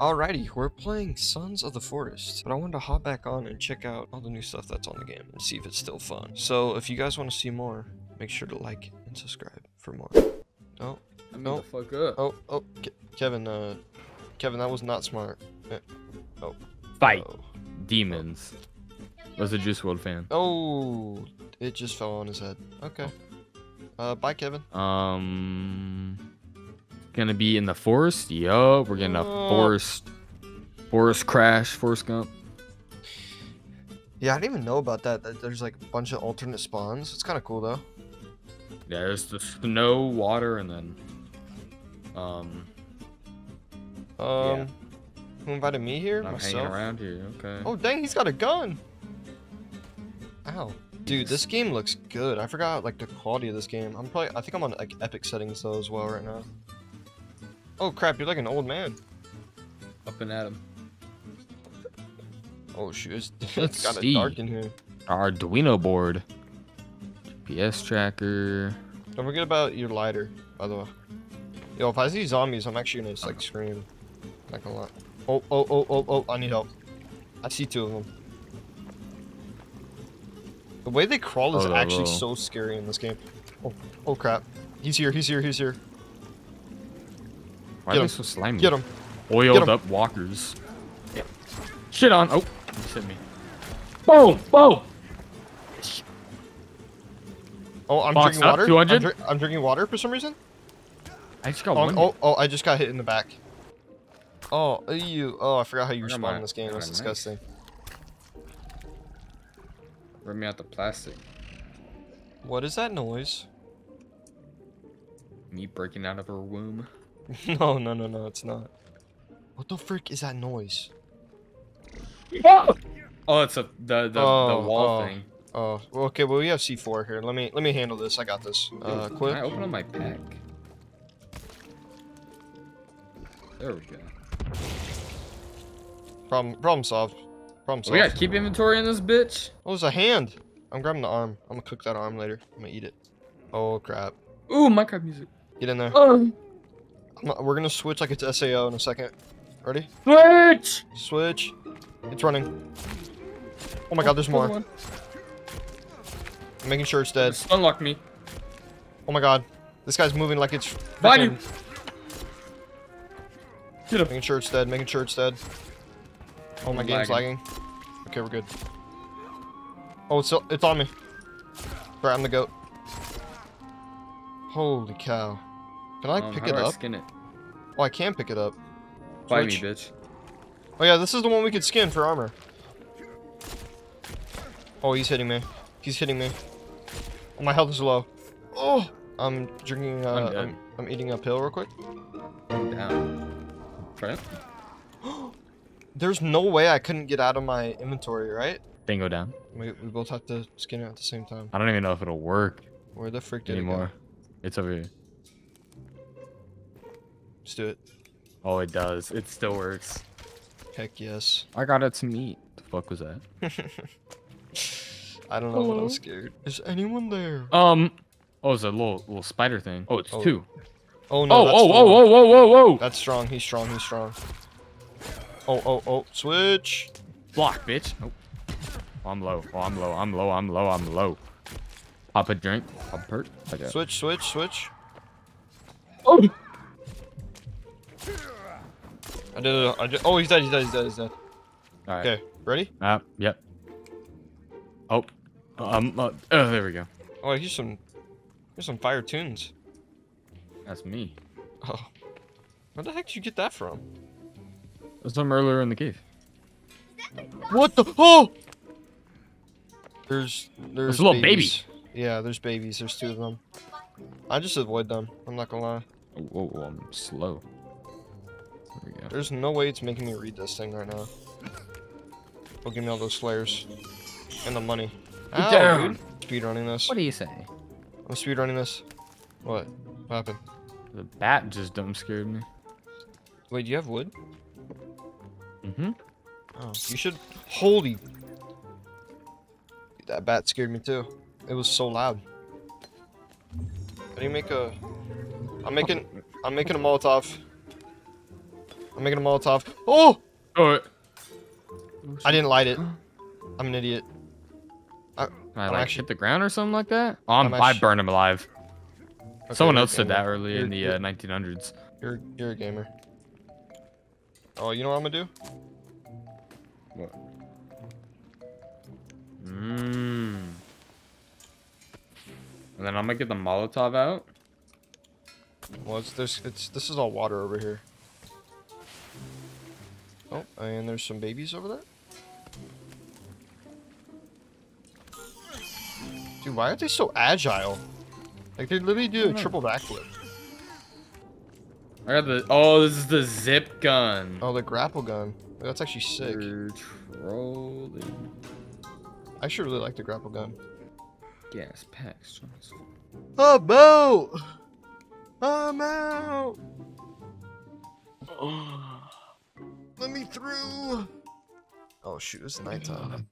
Alrighty, we're playing Sons of the Forest, but I wanted to hop back on and check out all the new stuff that's on the game and see if it's still fun. So if you guys want to see more, make sure to like and subscribe for more. Oh, I mean, No. the fuck up. oh, oh, Ke- Kevin, uh, Kevin, that was not smart. Eh, Fight Oh. demons. Was a Juice WRLD fan. oh, it just fell on his head. Okay. Uh, bye, Kevin. Um, gonna be in the forest. Yo, we're getting a forest, forest crash, Forrest Gump. Yeah, I didn't even know about that. that there's like a bunch of alternate spawns. It's kind of cool though. Yeah, there's the snow, water, and then, um, Um, who invited me here? I'm Myself. hanging around here. Okay. Oh dang, he's got a gun. Ow. Dude, this game looks good. I forgot like the quality of this game. I'm probably I think I'm on like epic settings though as well right now. Oh crap, you're like an old man. Up and at him. Oh shoot, it's, it's Let's kind of see. dark in here. Arduino board. GPS tracker. Don't forget about your lighter, by the way. Yo, if I see zombies, I'm actually gonna just, like scream. Not gonna lie. Oh, oh, oh, oh, oh, I need help. I see two of them. The way they crawl is Oh, actually oh. so scary in this game. Oh, oh crap. He's here, he's here, he's here. Why Get are they him. so slimy? Get him. Oiled him. up walkers. Yeah. Shit on. Oh, you hit me. Boom! Boom! Oh, I'm Box drinking up, water. I'm, 200? I'm drinking water for some reason. I just got Oh, one. oh, oh, I just got hit in the back. Oh, you. Oh, I forgot how you I got respawn in this game. That's disgusting. Rip me out the plastic. What is that noise? Me breaking out of her womb. no, no, no, no, it's not. What the frick is that noise? Oh, it's a the the, Oh, the wall oh. thing. Oh, well, okay. Well, we have C4 here. Let me let me handle this. I got this. Uh, Can quick. I open up my pack? There we go. Problem problem solved. Problem solved. We gotta keep inventory in this bitch. Oh, there's a hand. I'm grabbing the arm. I'm gonna cook that arm later. I'm gonna eat it. Oh crap. Ooh, Minecraft music. Get in there. Oh, I'm not- we're gonna switch like it's SAO in a second. Ready? switch. Switch. It's running. Oh my god, there's more. One. I'm making sure it's dead. Just unlock me. Oh my god. This guy's moving like it's you. Get up. Making sure it's dead, making sure it's dead. Oh, my I'm game's lagging. lagging. Okay, we're good. Oh, it's it's on me. Sorry, I'm the goat. Holy cow. Can I Um, pick it I up? Skin it. Oh, I can pick it up. Fight me, bitch. Oh yeah, this is the one we could skin for armor. Oh, he's hitting me. He's hitting me. Oh, my health is low. Oh, I'm drinking. I'm Uh. I'm, I'm eating a pill real quick. I'm down. Try it. There's no way I couldn't get out of my inventory, right? Dingo down. We, we both have to skin it at the same time. I don't even know if it'll work Where the frick did anymore. it It's over here. Go? Let's do it. Oh, it does. It still works. Heck yes. I got it some meat. The fuck was that? I don't know, but Hello? I'm scared. Is anyone there? Um. Oh, it's a little little spider thing. Oh, it's Oh, two. Oh no. Oh, that's oh, the oh, one. whoa, whoa, whoa, whoa! That's strong. He's strong. He's strong. Oh, oh, oh. Switch. Block, bitch. Oh. Oh, I'm low. Oh, I'm low. I'm low. I'm low. I'm low. Pop a drink. Pop a perk. Okay. Switch, switch, switch. Oh. I did it. I did, oh, he's dead. He's dead. He's dead. He's dead. All right. Okay. Ready? Ah, yep. Oh. Um. Uh, oh, there we go. Oh, here's some. Here's some fire tunes. That's me. Oh. Where the heck did you get that from? There's some earlier in the cave. What the? Oh! There's there's a little baby. babies. Yeah, there's babies. There's two of them. I just avoid them. I'm not gonna lie. Oh, whoa, whoa, I'm slow. There we go. There's no way it's making me read this thing right now. Will give me all those flares and the money. Get Ow, down. dude. Speedrunning this. What do you say? I'm speedrunning this. What? What happened? The bat just dumb scared me. Wait, do you have wood? Mm-hmm. Oh, you should. Holy. That bat scared me too. It was so loud. How do you make a? I'm making. I'm making a Molotov. I'm making a Molotov. Oh! Oh, I didn't light it. I'm an idiot. I I'm like actually- hit the ground or something like that. Oh, I'm, I'm I burned him alive. Okay, Someone else did that early in the uh, 1900s. You're you're a gamer. Oh, you know what I'm gonna do? What? Mmm. And then I'm gonna get the Molotov out. Well, it's there's it's this is all water over here. Oh, and there's some babies over there. Dude, why are they so agile? Like they literally do a hmm. triple backflip. I got the. Oh, this is the zip gun. Oh, the grapple gun. That's actually sick. You're trolling. I should really like the grapple gun. Gas packs. I'm out. I'm out. Let me through. Oh shoot, it's nighttime.